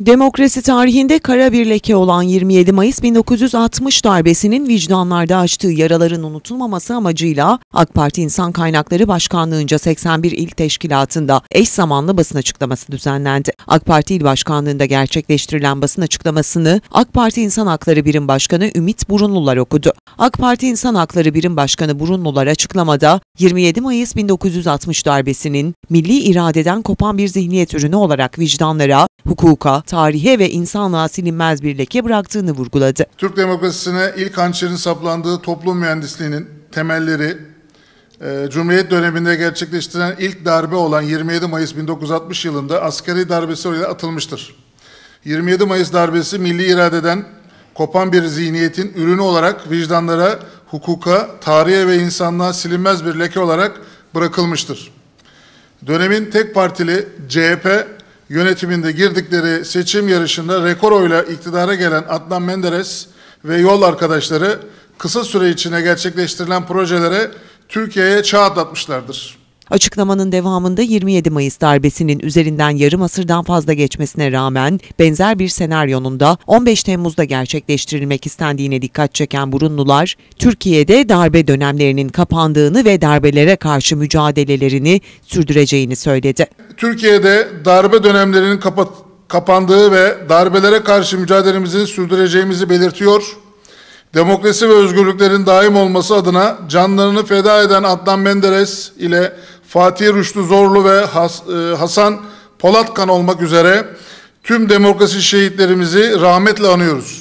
Demokrasi tarihinde kara bir leke olan 27 Mayıs 1960 darbesinin vicdanlarda açtığı yaraların unutulmaması amacıyla AK Parti İnsan Kaynakları Başkanlığı'nca 81 il teşkilatında eş zamanlı basın açıklaması düzenlendi. AK Parti İl Başkanlığı'nda gerçekleştirilen basın açıklamasını AK Parti İnsan Hakları Birim Başkanı Ümit Burunlular okudu. AK Parti İnsan Hakları Birim Başkanı Burunlular açıklamada 27 Mayıs 1960 darbesinin milli iradeden kopan bir zihniyet ürünü olarak vicdanlara, hukuka, tarihe ve insanlığa silinmez bir leke bıraktığını vurguladı. Türk demokrasisine ilk hançerin saplandığı toplum mühendisliğinin temelleri e, Cumhuriyet döneminde gerçekleştirilen ilk darbe olan 27 Mayıs 1960 yılında askeri darbesi ile atılmıştır. 27 Mayıs darbesi milli iradeden kopan bir zihniyetin ürünü olarak vicdanlara, hukuka, tarihe ve insanlığa silinmez bir leke olarak bırakılmıştır. Dönemin tek partili CHP yönetiminde girdikleri seçim yarışında rekor oyla iktidara gelen Adnan Menderes ve yol arkadaşları kısa süre içinde gerçekleştirilen projelere Türkiye'ye çağ atlatmışlardır. Açıklamanın devamında 27 Mayıs darbesinin üzerinden yarım asırdan fazla geçmesine rağmen benzer bir senaryonun da 15 Temmuz'da gerçekleştirilmek istendiğine dikkat çeken Burunlular, Türkiye'de darbe dönemlerinin kapandığını ve darbelere karşı mücadelelerini sürdüreceğini söyledi. Türkiye'de darbe dönemlerinin kapat kapandığı ve darbelere karşı mücadelemizi sürdüreceğimizi belirtiyor. Demokrasi ve özgürlüklerin daim olması adına canlarını feda eden Adnan Menderes ile Fatih Rüştü Zorlu ve Has, e, Hasan Polatkan olmak üzere tüm demokrasi şehitlerimizi rahmetle anıyoruz.